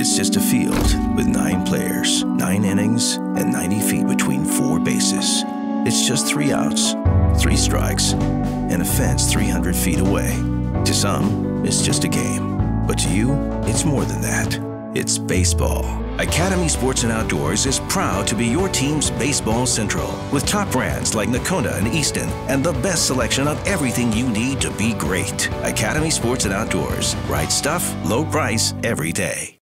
It's just a field with nine players, nine innings, and 90 feet between four bases. It's just three outs, three strikes, and a fence 300 feet away. To some, it's just a game. But to you, it's more than that. It's baseball. Academy Sports and Outdoors is proud to be your team's baseball central with top brands like Nokona and Easton and the best selection of everything you need to be great. Academy Sports and Outdoors. Right stuff, low price, every day.